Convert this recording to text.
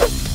you